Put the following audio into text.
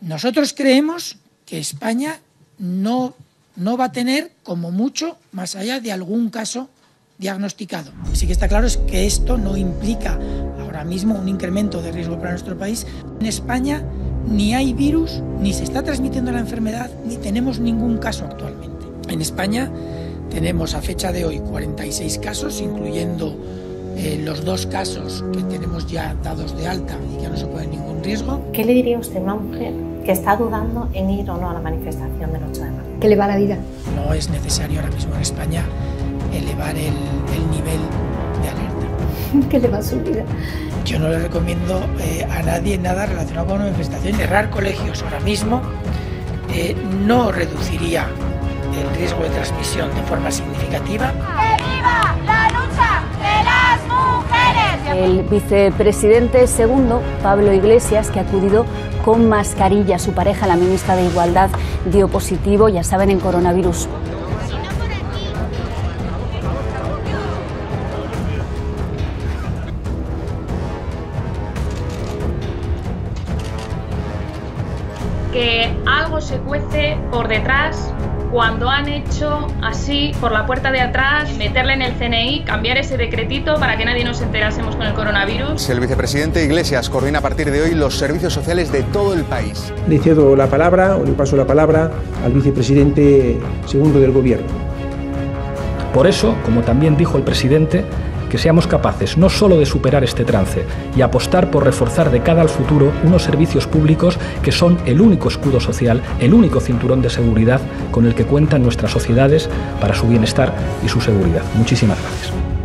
Nosotros creemos que España no, no va a tener, como mucho, más allá de algún caso diagnosticado. Sí que está claro es que esto no implica ahora mismo un incremento de riesgo para nuestro país. En España ni hay virus, ni se está transmitiendo la enfermedad, ni tenemos ningún caso actualmente. En España tenemos a fecha de hoy 46 casos, incluyendo eh, los dos casos que tenemos ya dados de alta y que no suponen ningún riesgo. ¿Qué le diría usted a una mujer que está dudando en ir o no a la manifestación del 8 de marzo? ¿Qué le va la vida? No es necesario ahora mismo en España elevar el, el nivel de alerta. ¿Qué le va a su vida? Yo no le recomiendo eh, a nadie nada relacionado con una manifestación. Cerrar colegios ahora mismo eh, no reduciría el riesgo de transmisión de forma significativa. ¡Que viva El vicepresidente segundo, Pablo Iglesias, que ha acudido con mascarilla. Su pareja, la ministra de Igualdad, dio positivo, ya saben, en coronavirus. que algo se cuece por detrás cuando han hecho así por la puerta de atrás, meterle en el CNI, cambiar ese decretito para que nadie nos enterásemos con el coronavirus. El vicepresidente Iglesias coordina a partir de hoy los servicios sociales de todo el país. Le cedo la palabra, o le paso la palabra al vicepresidente segundo del gobierno. Por eso, como también dijo el presidente, que seamos capaces no solo de superar este trance y apostar por reforzar de cara al futuro unos servicios públicos que son el único escudo social, el único cinturón de seguridad con el que cuentan nuestras sociedades para su bienestar y su seguridad. Muchísimas gracias.